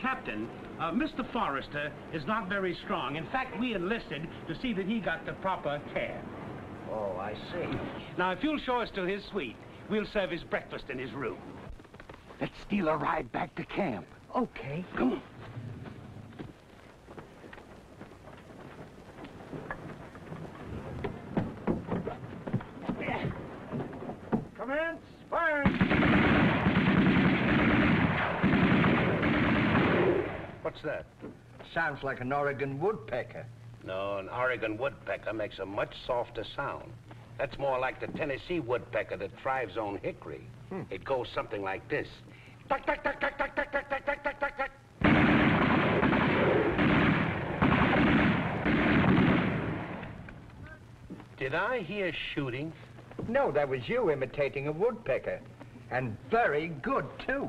Captain, uh, Mr. Forrester is not very strong. In fact, we enlisted to see that he got the proper care. Oh, I see. Now, if you'll show us to his suite, we'll serve his breakfast in his room. Let's steal a ride back to camp. Okay. Come on. Commence fire! What's that? Sounds like an Oregon woodpecker. No, an Oregon woodpecker makes a much softer sound. That's more like the Tennessee woodpecker that thrives on hickory. It goes something like this. Tuck, tuck, tuck, tuck, tuck, tuck, tuck, tuck, tuck, tuck, tuck, tuck. Did I hear shooting? No, that was you imitating a woodpecker. And very good, too.